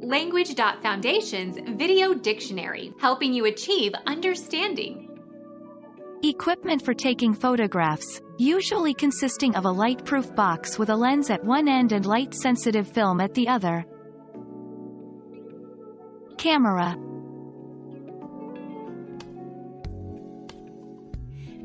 Language.Foundation's Video Dictionary, helping you achieve understanding. Equipment for taking photographs, usually consisting of a light-proof box with a lens at one end and light-sensitive film at the other. Camera